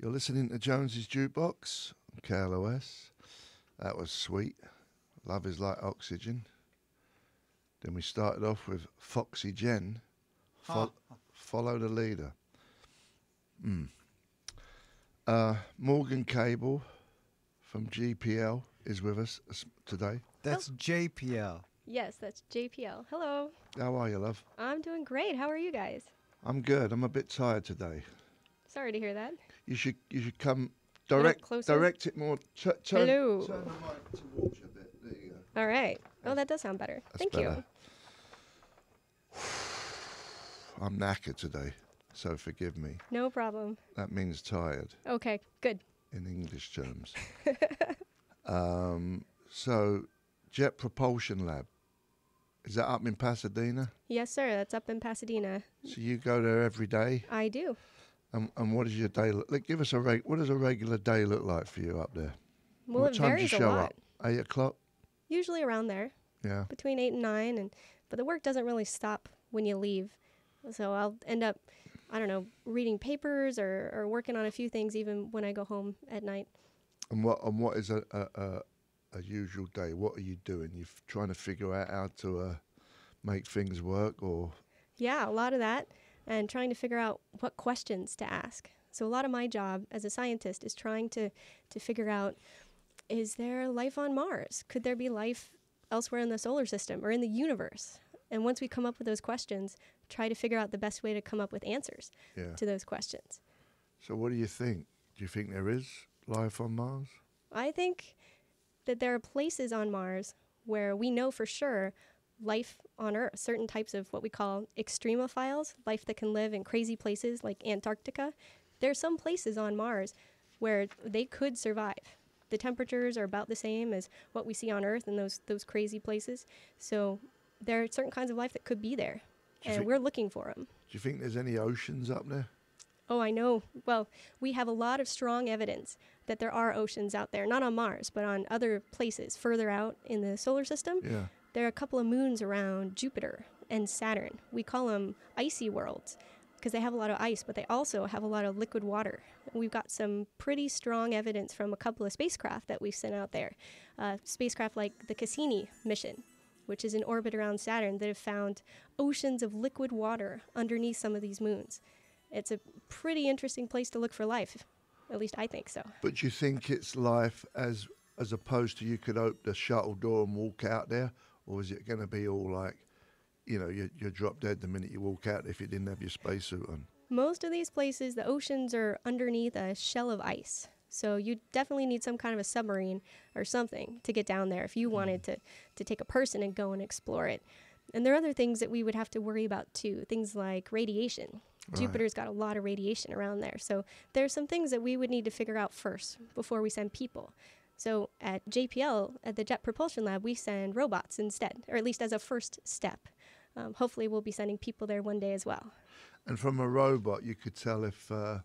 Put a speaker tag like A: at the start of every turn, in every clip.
A: You're listening to Jonesy's Jukebox, KLOS. That was sweet. Love is like oxygen. Then we started off with Foxy Jen. Fo- Follow the leader. Mm. Uh, Morgan Cable from GPL is with us today.
B: That's JPL.
C: Yes, that's JPL. Hello.
A: How are you, love?
C: I'm doing great. How are you guys?
A: I'm good. I'm a bit tired today.
C: Sorry to hear that.
A: You should you should come direct direct it more. T- turn,
C: Hello.
A: turn the mic towards you a bit. There you go.
C: All right. Oh, that does sound better.
A: That's
C: Thank
A: better. I'm knackered today, so forgive me.
C: No problem.
A: That means tired
C: Okay, good.
A: in English terms. um, so, Jet Propulsion Lab. Is that up in Pasadena?
C: Yes, sir. That's up in Pasadena.
A: So you go there every day,
C: I do.
A: And, and what does your day look? Like, give us a reg- what does a regular day look like for you up there?
C: Well,
A: what
C: it
A: time do you
C: varies a
A: show
C: lot.
A: up? Eight o'clock.
C: Usually around there,
A: Yeah.
C: between eight and nine, and but the work doesn't really stop when you leave. So I'll end up, I don't know, reading papers or, or working on a few things even when I go home at night.
A: And what and what is a a, a, a usual day? What are you doing? You are trying to figure out how to uh, make things work, or
C: Yeah, a lot of that, and trying to figure out what questions to ask. So a lot of my job as a scientist is trying to to figure out is there life on Mars? Could there be life elsewhere in the solar system or in the universe? And once we come up with those questions, try to figure out the best way to come up with answers
A: yeah.
C: to those questions.
A: So what do you think? Do you think there is life on Mars?
C: I think that there are places on Mars where we know for sure life on Earth, certain types of what we call extremophiles, life that can live in crazy places like Antarctica. There are some places on Mars where they could survive. The temperatures are about the same as what we see on Earth in those those crazy places. So there are certain kinds of life that could be there, and
A: think-
C: we're looking for them.
A: Do you think there's any oceans up there?
C: Oh, I know. Well, we have a lot of strong evidence that there are oceans out there, not on Mars, but on other places further out in the solar system.
A: Yeah.
C: There are a couple of moons around Jupiter and Saturn. We call them icy worlds because they have a lot of ice, but they also have a lot of liquid water. We've got some pretty strong evidence from a couple of spacecraft that we've sent out there. Uh, spacecraft like the Cassini mission, which is in orbit around Saturn, that have found oceans of liquid water underneath some of these moons. It's a pretty interesting place to look for life. At least I think so.
A: But you think it's life as as opposed to you could open the shuttle door and walk out there, or is it going to be all like, you know, you you drop dead the minute you walk out if you didn't have your spacesuit on?
C: Most of these places, the oceans are underneath a shell of ice. So you definitely need some kind of a submarine or something to get down there if you hmm. wanted to, to take a person and go and explore it. And there are other things that we would have to worry about too, things like radiation.
A: Right.
C: Jupiter's got a lot of radiation around there. So there's some things that we would need to figure out first before we send people. So at JPL, at the Jet Propulsion Lab, we send robots instead, or at least as a first step. Um, hopefully, we'll be sending people there one day as well.
A: And from a robot, you could tell if uh,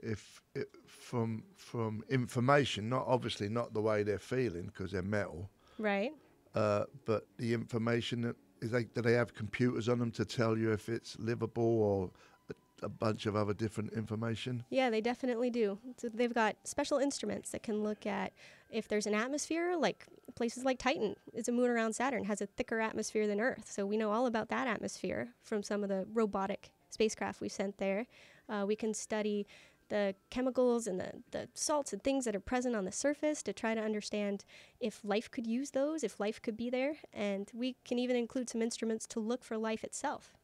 A: if it, from from information, not obviously not the way they're feeling because they're metal,
C: Right?
A: uh, but the information that is they do they have computers on them to tell you if it's livable or a, a bunch of other different information.
C: Yeah, they definitely do. So they've got special instruments that can look at if there's an atmosphere, like places like Titan is a moon around Saturn, has a thicker atmosphere than Earth. So we know all about that atmosphere from some of the robotic spacecraft we sent there. Uh, we can study the chemicals and the, the salts and things that are present on the surface to try to understand if life could use those, if life could be there. And we can even include some instruments to look for life itself.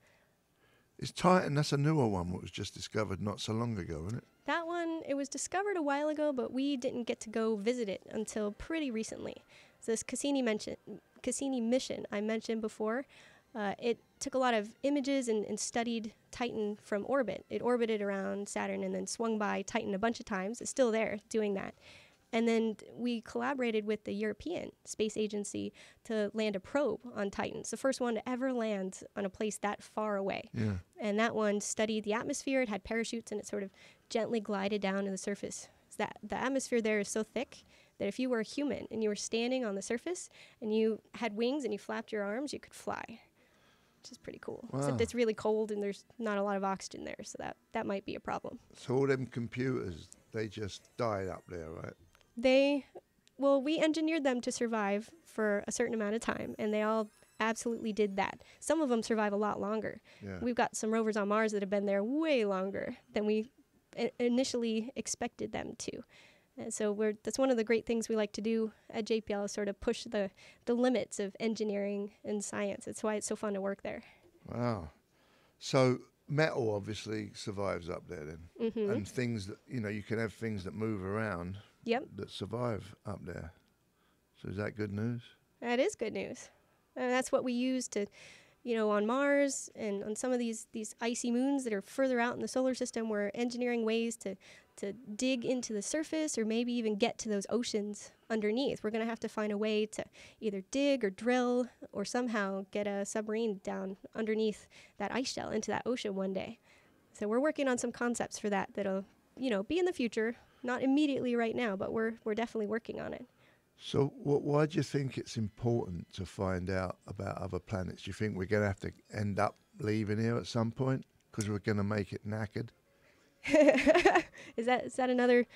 A: It's Titan. That's a newer one that was just discovered not so long ago, isn't it?
C: That one, it was discovered a while ago, but we didn't get to go visit it until pretty recently. So this Cassini mention, Cassini mission I mentioned before, uh, it took a lot of images and, and studied Titan from orbit. It orbited around Saturn and then swung by Titan a bunch of times. It's still there doing that. And then we collaborated with the European Space Agency to land a probe on Titan. It's the first one to ever land on a place that far away.
A: Yeah.
C: And that one studied the atmosphere. It had parachutes and it sort of gently glided down to the surface. So that the atmosphere there is so thick that if you were a human and you were standing on the surface and you had wings and you flapped your arms, you could fly. Which is pretty cool.
A: Wow.
C: Except it's really cold and there's not a lot of oxygen there, so that, that might be a problem.
A: So all them computers they just died up there, right?
C: They, well, we engineered them to survive for a certain amount of time, and they all absolutely did that. Some of them survive a lot longer.
A: Yeah.
C: We've got some rovers on Mars that have been there way longer than we i- initially expected them to. And so we're that's one of the great things we like to do at JPL is sort of push the the limits of engineering and science. That's why it's so fun to work there.
A: Wow. So metal obviously survives up there then,
C: hmm
A: and things that you know you can have things that move around
C: Yep,
A: that survive up there. So is that good news?
C: that is good news. And that's what we use to, you know, on Mars and on some of these these icy moons that are further out in the solar system. We're engineering ways to to dig into the surface or maybe even get to those oceans underneath. We're going to have to find a way to either dig or drill or somehow get a submarine down underneath that ice shell into that ocean one day. So we're working on some concepts for that that'll, you know, be in the future, not immediately right now, but we're we're definitely working on it.
A: So wh- why do you think it's important to find out about other planets? Do you think we're going to have to end up leaving here at some point because we're going to make it knackered?
C: is that is that another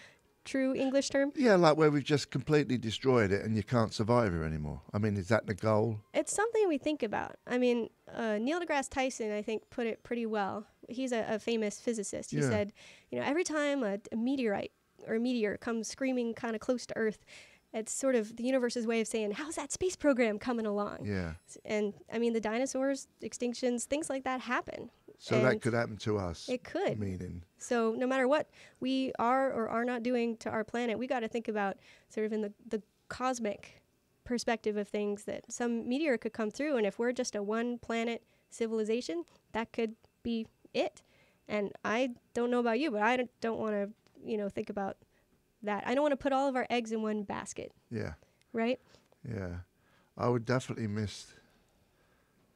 C: true English term?
A: Yeah, like where we've just completely destroyed it and you can't survive here anymore. I mean, is that the goal?
C: It's something we think about. I mean, uh, Neil deGrasse Tyson, I think, put it pretty well. He's a, a famous physicist. He
A: Yeah.
C: said, you know, every time a, a meteorite or a meteor comes screaming kind of close to Earth, it's sort of the universe's way of saying, how's that space program coming along?
A: Yeah.
C: And I mean, the dinosaurs, extinctions, things like that happen.
A: So that could happen to us.
C: It could.
A: Meaning,
C: So no matter what we are or are not doing to our planet, we got to think about sort of in the, the cosmic perspective of things that some meteor could come through, and if we're just a one planet civilization, that could be it. And I don't know about you, but I don't, don't want to, you know, think about that. I don't want to put all of our eggs in one basket,
A: yeah,
C: right?
A: yeah. I would definitely miss.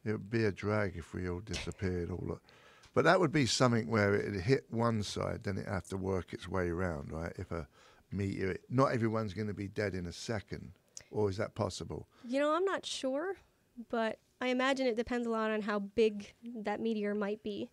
A: It would be a drag if we all disappeared all. At, but that would be something where it hit one side, then it have to work its way around, right? If a meteor, not everyone's going to be dead in a second, or is that possible?
C: You know, I'm not sure, but I imagine it depends a lot on how big that meteor might be.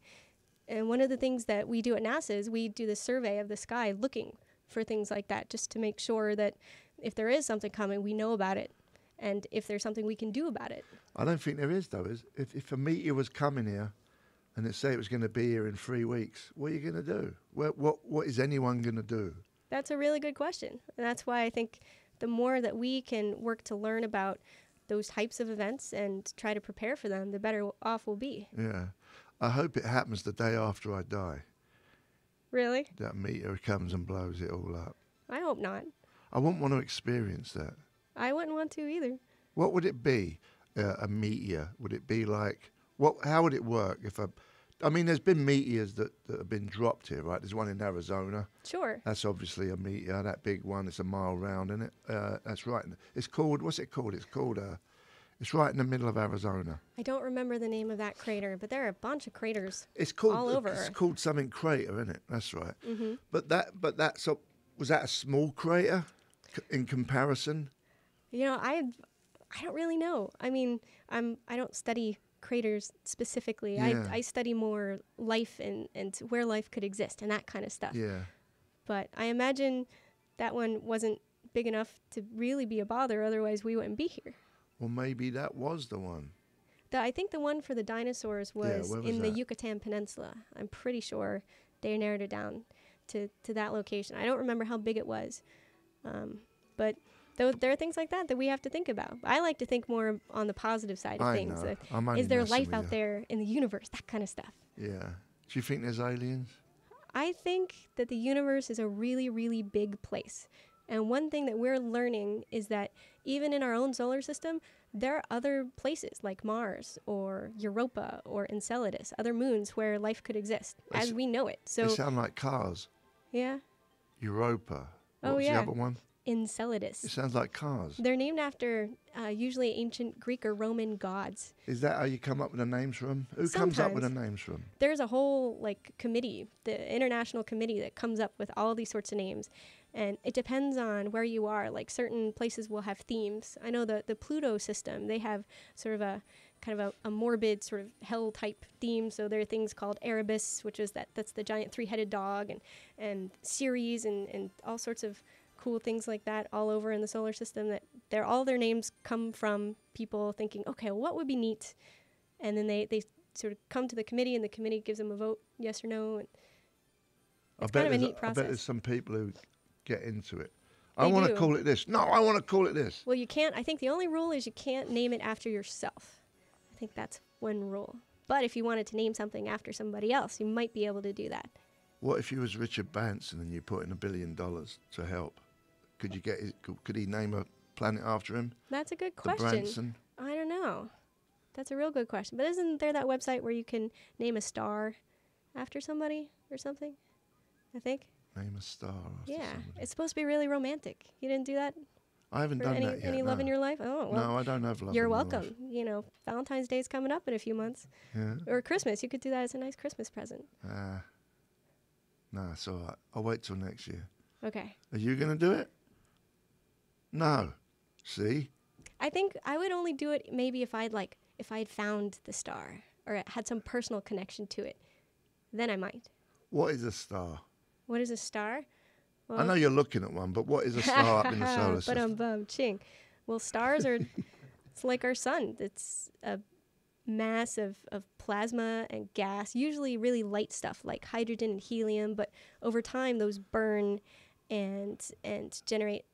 C: And one of the things that we do at NASA is we do the survey of the sky looking for things like that just to make sure that if there is something coming, we know about it. And if there's something we can do about it.
A: I don't think there is though. Is if if a meteor was coming here, and it say it was going to be here in three weeks, what are you going to do? What what what is anyone going to do?
C: That's a really good question. And that's why I think the more that we can work to learn about those types of events and try to prepare for them, the better off we'll be.
A: Yeah, I hope it happens the day after I die.
C: Really?
A: That meteor comes and blows it all up.
C: I hope not.
A: I wouldn't want to experience that.
C: I wouldn't want to either.
A: What would it be? Uh, a meteor? Would it be like what? How would it work if a? I mean, there's been meteors that, that have been dropped here, right? There's one in Arizona.
C: Sure.
A: That's obviously a meteor. That big one. It's a mile round, isn't it? Uh, that's right. It's called. What's it called? It's called. Uh, it's right in the middle of Arizona.
C: I don't remember the name of that crater, but there are a bunch of craters.
A: It's called.
C: All over
A: It's called something crater, isn't it? That's right.
C: hmm
A: But that. But that's a. Was that a small crater in comparison?
C: You know, I I don't really know. I mean, I'm I don't study craters specifically.
A: Yeah.
C: I I study more life and and where life could exist and that kind of stuff.
A: Yeah.
C: But I imagine that one wasn't big enough to really be a bother. Otherwise, we wouldn't be here.
A: Well, maybe that was the one.
C: The, I think the one for the dinosaurs was,
A: where was
C: in the? Yucatan Peninsula. I'm pretty sure they narrowed it down to, to that location. I don't remember how big it was, um, but there are things like that that we have to think about. I like to think more on the positive side of
A: I
C: things.
A: know.
C: is there life out
A: you.
C: there in the universe? That kind of stuff.
A: Yeah. Do you think there's aliens?
C: I think that the universe is a really, really big place. And one thing that we're learning is that even in our own solar system, there are other places like Mars or Europa or Enceladus, other moons where life could exist as we know it.
A: So they
C: So,
A: sound like cars.
C: yeah,
A: Europa. What
C: Oh,
A: was
C: yeah.
A: the other one? It sounds like cars.
C: They're named after uh, usually ancient Greek or Roman gods.
A: Is that how you come up with the names from? Who comes up with the names from?
C: there's a whole like committee, the international committee that comes up with all these sorts of names. And it depends on where you are. Like certain places will have themes. I know the the Pluto system, they have sort of a kind of a, a morbid sort of hell type theme. So there are things called Cerberus, which is that that's the giant three headed dog, and and Ceres and and all sorts of cool things like that all over in the solar system. That they're all their names come from people thinking, okay, well, what would be neat, and then they they sort of come to the committee, and the committee gives them a vote, yes or no. And
A: I bet
C: kind of a
A: there's
C: neat
A: I bet there's some people who get into it. I want to call it this. No, I want to call it this.
C: Well, you can't. I think the only rule is you can't name it after yourself. I think that's one rule. But if you wanted to name something after somebody else, you might be able to do that.
A: What if you was Richard Branson and you put in a billion dollars to help? Could you get? His, could, could he name a planet after him?
C: That's a good
A: The
C: question.
A: Branson.
C: I don't know. That's a real good question. But isn't there that website where you can name a star after somebody or something? I think.
A: Name a star.
C: Yeah.
A: somebody.
C: It's supposed to be really romantic. You didn't do that
A: I haven't done
C: any,
A: that yet.
C: any
A: no.
C: love in your life? Oh, well.
A: no, I don't have love.
C: you're welcome. You know, Valentine's Day is coming up in a few months.
A: Yeah.
C: Or Christmas. You could do that as a nice Christmas present.
A: Ah. no, it's all right. I'll wait till next year.
C: Okay.
A: Are you going to do it? No. See?
C: I think I would only do it maybe if I'd like if I'd found the star or had some personal connection to it. Then I might.
A: What is a star?
C: What is a star?
A: I know you're looking at one, but what is a star up in the solar system?
C: but um bum ching. Well, stars are it's like our sun. It's a mass of, of plasma and gas, usually really light stuff like hydrogen and helium, but over time those burn and and generate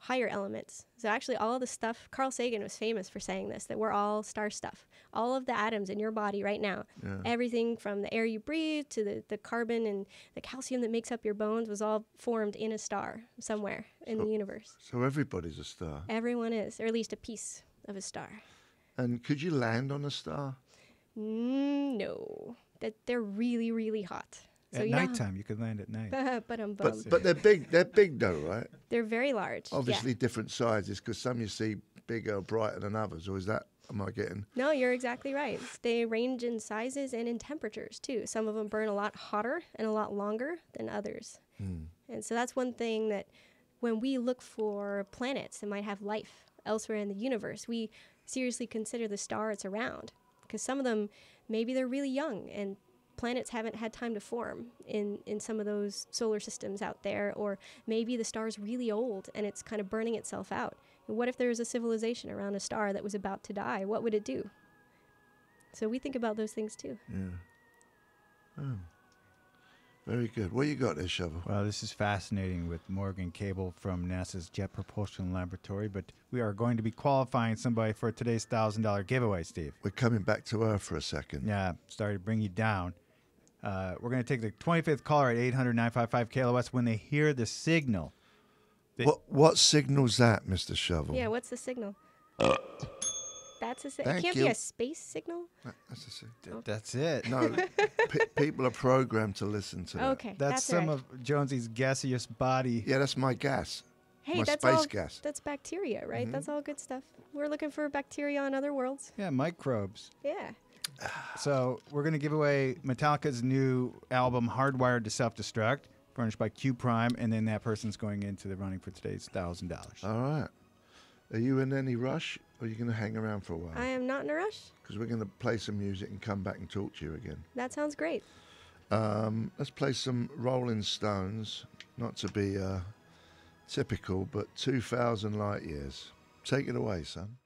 C: higher elements. So actually all of the stuff Carl Sagan was famous for saying this that we're all star stuff. All of the atoms in your body right now,
A: Yeah.
C: everything from the air you breathe to the, the carbon and the calcium that makes up your bones was all formed in a star somewhere in the universe.
A: So everybody's a star.
C: Everyone is, or at least a piece of a star.
A: And could you land on a star?
C: Mm, no, that they're really, really hot. So
B: at
C: you know
B: nighttime, you could land at night.
C: but
A: But but they're big. They're big though, right?
C: they're very large. yeah.
A: Obviously different sizes because some you see bigger, or brighter than others. Or is that? Am I getting?
C: No, you're exactly right. They range in sizes and in temperatures too. Some of them burn a lot hotter and a lot longer than others. Hmm. And so that's one thing that when we look for planets that might have life elsewhere in the universe, we seriously consider the star it's around. Because some of them, maybe they're really young and planets haven't had time to form in, in some of those solar systems out there. Or maybe the star's really old and it's kind of burning itself out. What if there was a civilization around a star that was about to die? What would it do? So we think about those things too.
A: Yeah. Oh. Very good. What you got there, shovel?
B: Well, this is fascinating with Morgan Cable from NASA's Jet Propulsion Laboratory, but we are going to be qualifying somebody for today's thousand dollar giveaway, Steve.
A: We're coming back to Earth for a second.
B: Yeah, sorry to bring you down. Uh, we're going to take the 25th caller at 800 955 KLOS when they hear the signal. They-
A: What what signals that, Mr. Shovel?
C: Yeah, what's the signal? That's a si- it
A: Thank
C: can't
A: you.
C: be a space signal.
A: That's a sig-
B: That's it.
A: No, pe- people are programmed to listen to that.
C: Okay,
B: That's, some
C: right.
B: of Jonesy's gaseous body.
A: Yeah, that's my gas.
C: Hey,
A: my
C: that's
A: space
C: all.
A: gas.
C: That's bacteria, right?
A: Mm-hmm.
C: That's all good stuff. We're looking for bacteria on other worlds.
B: Yeah, microbes.
C: Yeah.
B: So we're going to give away Metallica's new album, Hardwired to Self Destruct, furnished by Q Prime, and then that person's going into the running for today's thousand dollars.
A: All right. Are you in any rush, or are you going to hang around for a while?
C: I am not in a rush.
A: Because we're going to play some music and come back and talk to you again.
C: That sounds great.
A: Um, let's play some Rolling Stones. Not to be uh, typical, but 2,000 light years. Take it away, son.